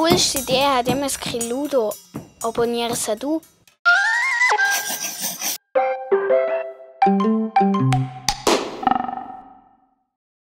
Coolste Idee hat immer das Ludo. Es auch du.